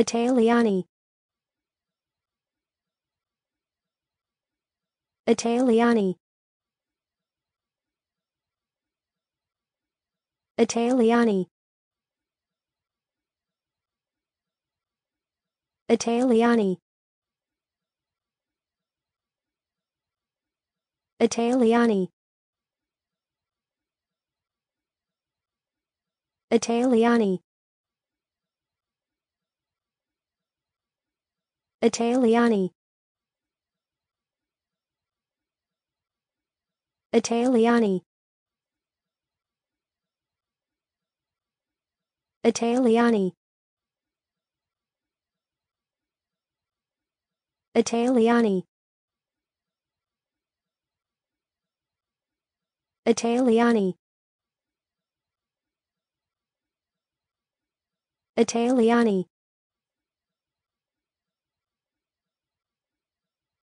Italiani. Italiani. Italiani. Italiani. Italiani. Italiani Italiani. Italiani. Italiani. Italiani. Italiani. Italiani